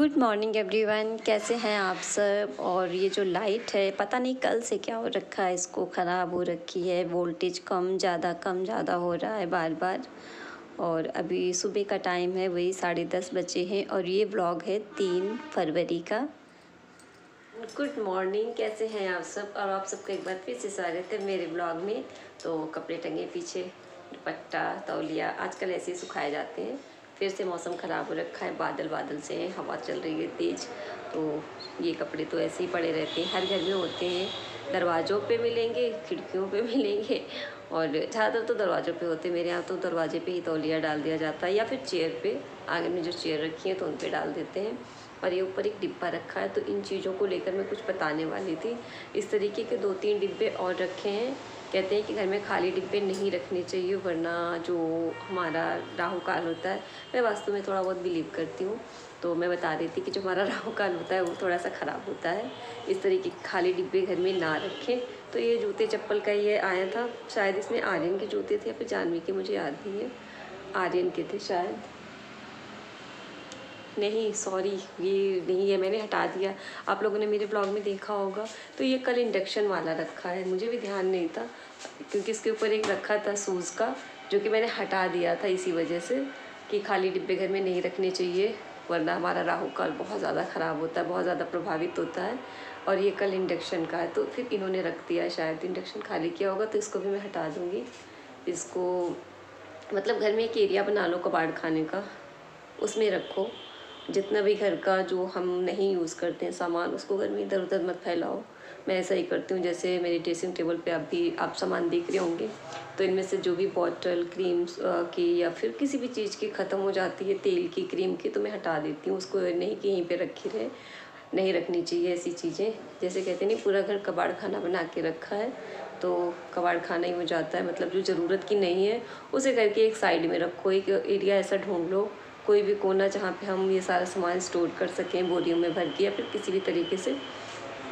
Morning everyone कैसे हैं आप सब? और ये जो लाइट है, पता नहीं कल से क्या हो रखा है, इसको ख़राब हो रखी है वोल्टेज कम, ज़्यादा कम, ज़्यादा हो रहा है बार बार और अभी सुबह का टाइम है, वही साढ़े दस बजे हैं, और ये ब्लॉग है तीन फरवरी का। गुड मॉर्निंग कैसे हैं आप सब? और आप सबको एक बार फिर से स्वागत है मेरे ब्लॉग में। तो कपड़े टंगे पीछे, दुपट्टा, तौलिया, आजकल ऐसे ही सुखाए जाते हैं। फिर से मौसम ख़राब हो रखा है बादल बादल से हवा चल रही है तेज़। तो ये कपड़े तो ऐसे ही पड़े रहते हैं, हर घर में होते हैं। दरवाज़ों पे मिलेंगे, खिड़कियों पे मिलेंगे। और ज़्यादातर तो दरवाज़ों पे होते मेरे यहाँ तो दरवाजे पे ही तौलिया डाल दिया जाता है या फिर चेयर पे। आगे में जो चेयर रखी है तो उन पर डाल देते हैं। और ये ऊपर एक डिब्बा रखा है तो इन चीज़ों को लेकर मैं कुछ बताने वाली थी। इस तरीके के दो तीन डिब्बे और रखे हैं। कहते हैं कि घर में खाली डिब्बे नहीं रखने चाहिए, वरना जो हमारा राहु काल होता है, मैं वास्तु में थोड़ा बहुत बिलीव करती हूँ। तो मैं बता थी कि जो हमारा राहु काल होता है, वो थोड़ा सा ख़राब होता है। इस तरीके के खाली डिब्बे घर में ना रखें। तो ये जूते चप्पल का ये आया था, शायद इसमें आर्यन के जूते थे या फिर जानवी के, मुझे याद नहीं है। आर्यन के थे शायद। नहीं सॉरी ये नहीं है, मैंने हटा दिया। आप लोगों ने मेरे ब्लॉग में देखा होगा। तो ये कल इंडक्शन वाला रखा है। मुझे भी ध्यान नहीं था, क्योंकि इसके ऊपर एक रखा था सूज़ का, जो कि मैंने हटा दिया था इसी वजह से कि खाली डिब्बे घर में नहीं रखने चाहिए, वरना हमारा राहु काल बहुत ज़्यादा ख़राब होता है, बहुत ज़्यादा प्रभावित होता है। और ये कल इंडक्शन का है तो फिर इन्होंने रख दिया शायद। इंडक्शन खाली किया होगा तो इसको भी मैं हटा दूँगी। इसको मतलब घर में एक एरिया बना लो कबाड़ खाने का, उसमें रखो। जितना भी घर का जो हम नहीं यूज़ करते हैं सामान, उसको घर में इधर उधर मत फैलाओ। मैं ऐसा ही करती हूँ, जैसे मेरी ड्रेसिंग टेबल पे आप भी, आप सामान देख रहे होंगे तो इनमें से जो भी बॉटल क्रीम्स की या फिर किसी भी चीज़ की ख़त्म हो जाती है, तेल की क्रीम की तो मैं हटा देती हूँ, उसको नहीं कि यहीं पर रखी रहे, नहीं रखनी चाहिए ऐसी चीज़ें। जैसे कहते नहीं पूरा घर कबाड़ खाना बना के रखा है तो कबाड़ खाना ही हो जाता है। मतलब जो ज़रूरत की नहीं है, उसे करके एक साइड में रखो, एक एरिया ऐसा ढूंढ लो कोई भी कोना जहाँ पे हम ये सारा सामान स्टोर कर सकें, बोरियों में भर के या फिर किसी भी तरीके से।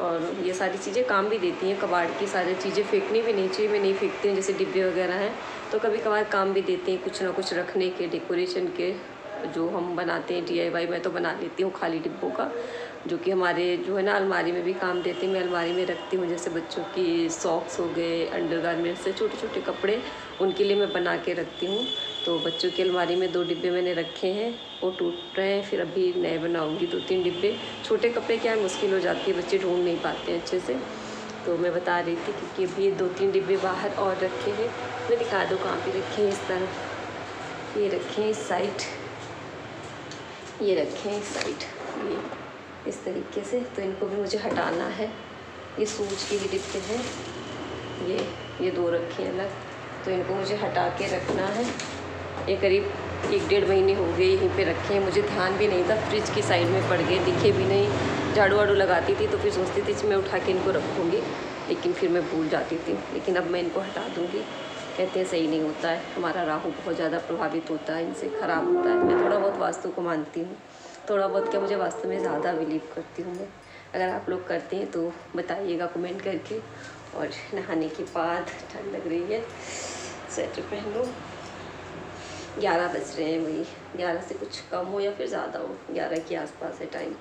और ये सारी चीज़ें काम भी देती हैं। कबाड़ की सारी चीज़ें फेंकनी भी नहीं चाहिए मैं नहीं फेंकती हूँ, जैसे डिब्बे वगैरह हैं। तो कभी कभार काम भी देती हैं, कुछ ना कुछ रखने के, डेकोरेशन के, जो हम बनाते हैं डीआईवाई मैं तो बना लेती हूँ खाली डिब्बों का, जो कि हमारे जो है ना अलमारी में भी काम देते हैं। मैं अलमारी में रखती हूँ, जैसे बच्चों की सॉक्स हो गए अंडर गारमेंट से छोटे छोटे कपड़े, उनके लिए मैं बना के रखती हूँ। तो बच्चों की अलमारी में दो डिब्बे मैंने रखे हैं, वो टूट रहे हैं, फिर अभी नए बनाऊँगी दो तीन डिब्बे। छोटे कपड़े क्या है मुश्किल हो जाती है, बच्चे ढूंढ नहीं पाते हैं अच्छे से। तो मैं बता रही थी क्योंकि अभी दो तीन डिब्बे बाहर और रखे हैं, मैं दिखा दूँ कहाँ पे रखे हैं इस तरफ़ ये रखे हैं इस साइड। ये रखे हैं इस साइड। ये इस तरीके से तो इनको भी मुझे हटाना है। ये सूज के भी डिब्बे हैं। ये ये दो रखे हैं अलग। तो इनको मुझे हटा के रखना है। ये करीब एक डेढ़ महीने हो गए यहीं पे रखे हैं। मुझे ध्यान भी नहीं था, फ्रिज की साइड में पड़ गए, दिखे भी नहीं। झाड़ू वाड़ू लगाती थी तो फिर सोचती थी मैं उठा के इनको रखूँगी, लेकिन फिर मैं भूल जाती थी। लेकिन अब मैं इनको हटा दूँगी। कहते हैं, सही नहीं होता है, हमारा राहु बहुत ज़्यादा प्रभावित होता है, इनसे ख़राब होता है। मैं थोड़ा बहुत वास्तु को मानती हूँ। थोड़ा बहुत क्या मुझे वास्तु में ज़्यादा बिलीव करती हूँ मैं। अगर आप लोग करते हैं तो बताइएगा कमेंट करके। और नहाने के बाद ठंड लग रही है स्वेटर पहन। लो ग्यारह बज रहे हैं वही। ग्यारह से कुछ कम हो या फिर ज़्यादा हो, ग्यारह के आसपास है टाइम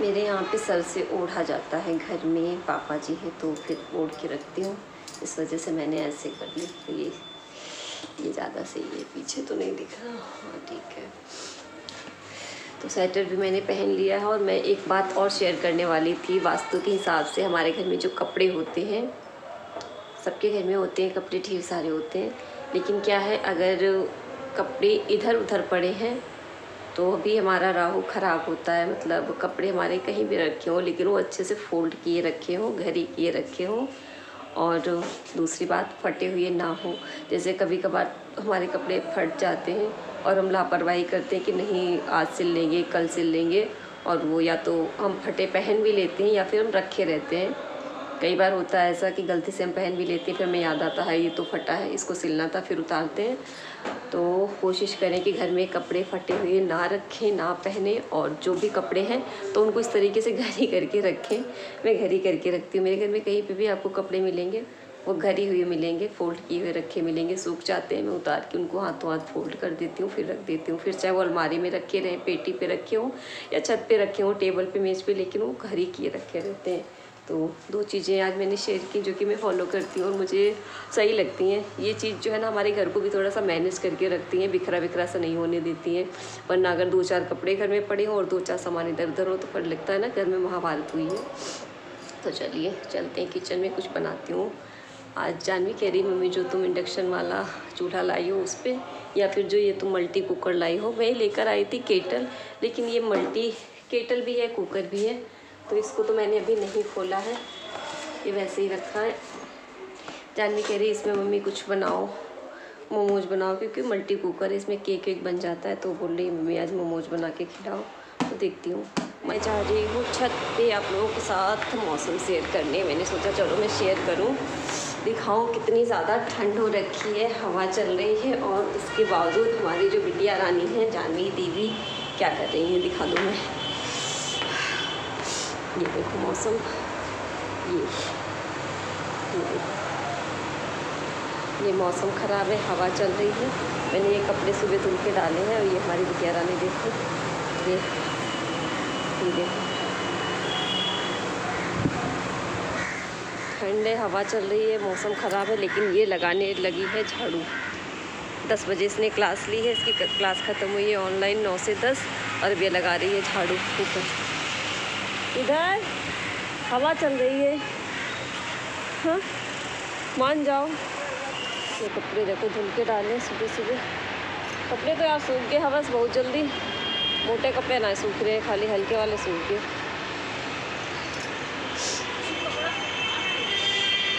मेरे यहाँ पे सर से ओढ़ा जाता है घर में, पापा जी हैं तो फिर ओढ़ के रखती हूँ। इस वजह से मैंने ऐसे कर ली तो ये ये ज़्यादा सही है, पीछे तो नहीं दिख रहा। हाँ ठीक है। तो स्वेटर भी मैंने पहन लिया है और मैं एक बात और शेयर करने वाली थी, वास्तु के हिसाब से हमारे घर में जो कपड़े होते हैं, सबके घर में होते हैं, कपड़े ढेर सारे होते हैं। लेकिन क्या है, अगर कपड़े इधर उधर पड़े हैं तो भी हमारा राहु ख़राब होता है। मतलब कपड़े हमारे कहीं भी रखे हों, लेकिन वो अच्छे से फोल्ड किए रखे हों घरी किए रखे हों, और दूसरी बात, फटे हुए ना हो। जैसे कभी कभार हमारे कपड़े फट जाते हैं और हम लापरवाही करते हैं कि नहीं, आज सिल लेंगे, कल सिल लेंगे, और वो या तो हम फटे पहन भी लेते हैं या फिर हम रखे रहते हैं। कई बार होता है ऐसा कि गलती से हम पहन भी लेते हैं, फिर हमें याद आता है, ये तो फटा है, इसको सिलना था, फिर उतारते हैं। तो कोशिश करें कि घर में कपड़े फटे हुए ना रखें, ना पहने और जो भी कपड़े हैं तो उनको इस तरीके से घर ही करके रखें। मैं घर ही करके रखती हूँ। मेरे घर में कहीं पर भी आपको कपड़े मिलेंगे, वो घरी हुए मिलेंगे, फोल्ड किए हुए रखे मिलेंगे, सूख जाते हैं, मैं उतार के उनको हाथों हाथ फोल्ड कर देती हूँ, फिर रख देती हूँ। फिर चाहे वो अलमारी में रखे रहें, पेटी पे रखे हों या छत पे रखे हों, टेबल पे मेज़ पे, लेकिन वो घर किए रखे रहते हैं। तो दो चीज़ें आज मैंने शेयर की जो कि मैं फॉलो करती हूँ और मुझे सही लगती हैं। ये चीज़ जो है ना हमारे घर को भी थोड़ा सा मैनेज करके रखती हैं, बिखरा बिखरा सा नहीं होने देती हैं। वरना अगर दो चार कपड़े घर में पड़े हों और दो चार सामान इधर उधर हो तो फिर लगता है ना, घर में महाभारत हुई है। तो चलिए, चलते हैं किचन में, कुछ बनाती हूँ। आज जानवी कह रही मम्मी, जो तुम इंडक्शन वाला चूल्हा लाई हो उस पर या फिर जो ये तुम मल्टी कुकर लाई हो मैं लेकर आई थी केटल लेकिन ये मल्टी केटल भी है कुकर भी है। तो इसको तो मैंने अभी नहीं खोला है। ये वैसे ही रखा है। जानवी कह रही इसमें मम्मी कुछ बनाओ, मोमोज बनाओ, क्योंकि मल्टी कुकर है, इसमें केक वेक बन जाता है तो बोल रही मम्मी, आज मोमोज बना के खिलाओ। तो देखती हूँ। मैं चाह रही हूँ छत पे आप लोगों के साथ मौसम शेयर करने। मैंने सोचा, चलो मैं शेयर करूँ। दिखाऊँ कितनी ज़्यादा ठंड हो रखी है, हवा चल रही है और इसके बावजूद हमारी जो बिटिया रानी है, जानवी, देवी, क्या कर रही हैं, दिखा दूँ मैं। ये देखो मौसम ये ये मौसम ख़राब है, हवा चल रही है। मैंने ये कपड़े सुबह धुल के डाले हैं और ये हमारी बिटिया रानी देखो, ये देखो। ठंडे हवा चल रही है, मौसम ख़राब है, लेकिन ये लगाने लगी है झाड़ू। दस बजे इसने क्लास ली है, इसकी क्लास ख़त्म हुई है ऑनलाइन नौ से दस, और अब ये लगा रही है झाड़ू ऊपर। इधर हवा चल रही है। हाँ मान जाओ। ये कपड़े देखो धुल के डाले सुबह सुबह। कपड़े तो यार सूख गए हवस बहुत जल्दी। मोटे कपड़े ना सूख रहे खाली हल्के वाले सूख गए।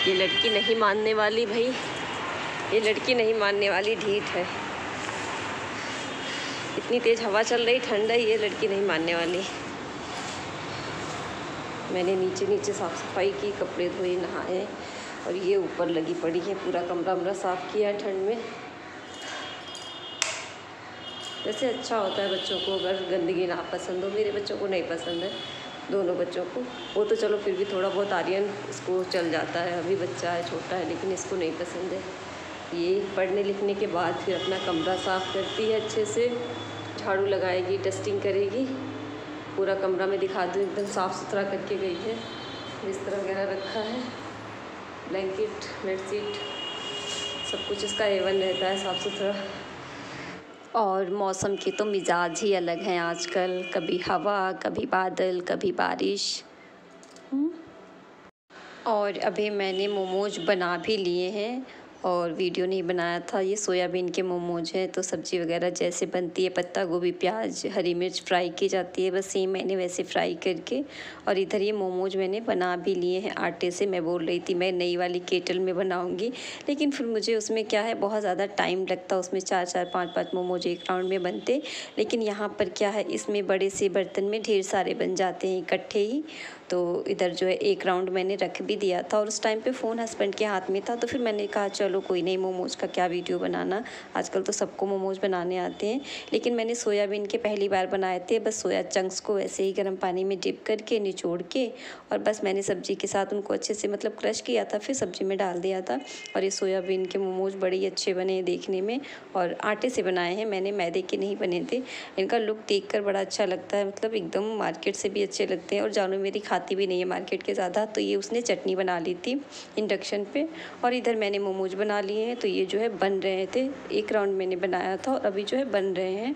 ये लड़की नहीं मानने वाली भाई। ये लड़की नहीं मानने वाली, ढीठ है। इतनी तेज़ हवा चल रही, ठंड है, ये लड़की नहीं मानने वाली। मैंने नीचे नीचे साफ़ सफ़ाई की, कपड़े धोए, नहाए और ये ऊपर लगी पड़ी है, पूरा कमरा वमरा साफ़ किया ठंड में। वैसे अच्छा होता है बच्चों को, अगर गंदगी ना पसंद हो, मेरे बच्चों को नहीं पसंद है, दोनों बच्चों को। वो तो चलो फिर भी थोड़ा बहुत आर्यन, इसको चल जाता है, अभी बच्चा है, छोटा है, लेकिन इसको नहीं पसंद है। ये पढ़ने लिखने के बाद फिर अपना कमरा साफ़ करती है अच्छे से, झाड़ू लगाएगी, डस्टिंग करेगी। पूरा कमरा में दिखा दूँ, एकदम साफ़ सुथरा करके गई है। बिस्तर वगैरह रखा है, ब्लैंकेट, बेडशीट, सब कुछ इसका एवन रहता है, साफ़ सुथरा। और मौसम के तो मिजाज ही अलग हैं आजकल, कभी हवा, कभी बादल, कभी बारिश। हम्म। और अभी मैंने मोमोज बना भी लिए हैं। और वीडियो नहीं बनाया था। ये सोयाबीन के मोमोज हैं तो सब्ज़ी वगैरह जैसे बनती है, पत्ता गोभी, प्याज, हरी मिर्च फ्राई की जाती है, बस सेम मैंने वैसे फ्राई करके और इधर ये मोमोज मैंने बना भी लिए हैं, आटे से मैं बोल रही थी मैं नई वाली केटल में बनाऊँगी, लेकिन फिर मुझे उसमें क्या है, बहुत ज़्यादा टाइम लगता, उसमें चार चार, पाँच पाँच मोमोज एक राउंड में बनते, लेकिन यहाँ पर क्या है, इसमें बड़े से बर्तन में ढेर सारे बन जाते हैं इकट्ठे ही तो इधर जो है एक राउंड मैंने रख भी दिया था और उस टाइम पे फ़ोन हस्बैंड के हाथ में था तो फिर मैंने कहा कोई नहीं, मोमोज का क्या वीडियो बनाना। आजकल तो सबको मोमोज बनाने आते हैं। लेकिन मैंने सोयाबीन के पहली बार बनाए थे, बस सोया चंक्स को ऐसे ही गर्म पानी में डिप करके, निचोड़ के और बस मैंने सब्ज़ी के साथ उनको अच्छे से मतलब क्रश किया था, फिर सब्ज़ी में डाल दिया था और ये सोयाबीन के मोमोज बड़े ही अच्छे बने देखने में और आटे से बनाए हैं। मैंने मैदे के नहीं बने थे। इनका लुक देख बड़ा अच्छा लगता है मतलब एकदम मार्केट से भी अच्छे लगते हैं और जानू मेरी खाती भी नहीं है मार्केट के ज़्यादा तो ये उसने चटनी बना ली थी इंडक्शन पे और इधर मैंने मोमोज बना लिए हैं तो ये जो है बन रहे थे। एक राउंड मैंने बनाया था और अभी जो है बन रहे हैं।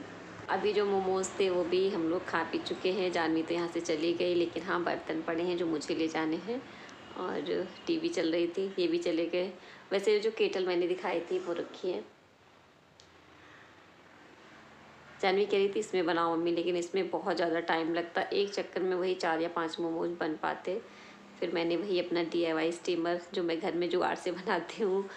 अभी जो मोमोज़ थे, वो भी हम लोग खा पी चुके हैं। जानवी तो यहाँ से चली गई, लेकिन हाँ बर्तन पड़े हैं जो मुझे ले जाने हैं। और टीवी चल रही थी, ये भी चले गए। वैसे जो केटल मैंने दिखाई थी, वो रखी है। जानवी कह रही थी, इसमें बनाओ मम्मी, लेकिन इसमें बहुत ज़्यादा टाइम लगता। एक चक्कर में वही चार या पाँच मोमोज बन पाते। फिर मैंने वही अपना डी स्टीमर जो मैं घर में जुगाड़ से बनाती हूँ,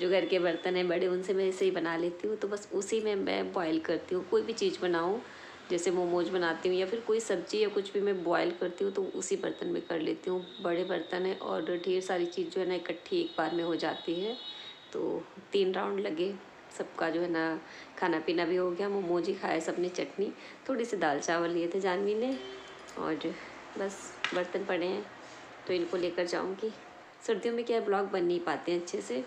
जो घर के बर्तन हैं बड़े, उनसे मैं ऐसे ही बना लेती हूँ। तो बस उसी में मैं बॉयल करती हूँ। कोई भी चीज़ बनाऊँ, जैसे मोमोज बनाती हूँ या फिर कोई सब्ज़ी या कुछ भी मैं बॉयल करती हूँ तो उसी बर्तन में कर लेती हूँ। बड़े बर्तन है और ढेर सारी चीज़ जो है ना इकट्ठी एक बार में हो जाती है। तो तीन राउंड लगे। सबका जो है ना खाना पीना भी हो गया। मोमोज ही खाए सबने चटनी। थोड़ी सी दाल चावल लिए थे जानवी ने। और बस बर्तन पड़े हैं। तो इनको लेकर जाऊँगी। सर्दियों में क्या है, ब्लॉग बन नहीं पाते हैं अच्छे से।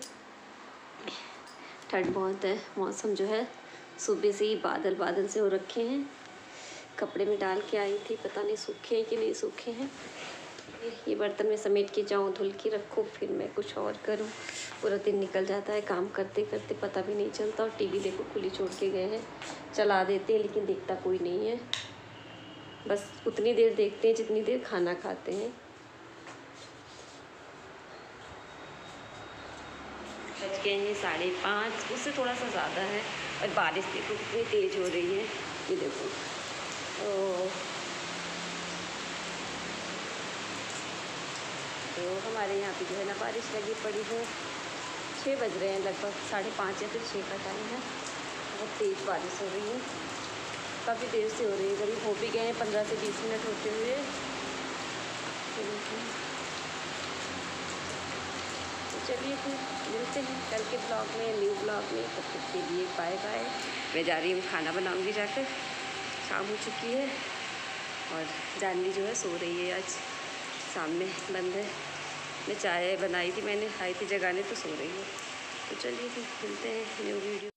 ठंड बहुत है, मौसम जो है, सुबह से ही बादल बादल से हो रखे हैं। कपड़े में डाल के आई थी, पता नहीं सूखे हैं कि नहीं सूखे हैं। ये बर्तन में समेट के जाऊँ, धुल के रखूँ, फिर मैं कुछ और करूँ। पूरा दिन निकल जाता है काम करते करते पता भी नहीं चलता और टीवी देखो खुली छोड़ के गए हैं। चला देते हैं, लेकिन देखता कोई नहीं है। बस उतनी देर देखते हैं जितनी देर खाना खाते हैं। गए हैं, साढ़े पाँच, उससे थोड़ा सा ज़्यादा है और बारिश देखो कितनी तेज़ हो रही है, ये देखो। तो तो हमारे यहाँ पे जो है ना बारिश लगी पड़ी है, छः बज रहे हैं लगभग, साढ़े पाँच या फिर छः का टाइम है, बहुत तेज़ बारिश हो रही है। काफ़ी देर से हो रही है, करीब हो भी गए हैं, पंद्रह से बीस मिनट होते हुए। चलिए फिर मिलते हैं कल के ब्लॉग में न्यू ब्लॉग में। तब तक के लिए बाय बाय मैं जा रही हूँ, खाना बनाऊँगी जाकर। शाम हो चुकी है और जानवी जो है सो रही है आज। सामने बंद है। मैं चाय बनाई थी मैंने, खाई थी, जगाने तो सो रही है। तो चलिए फिर मिलते हैं न्यू वीडियो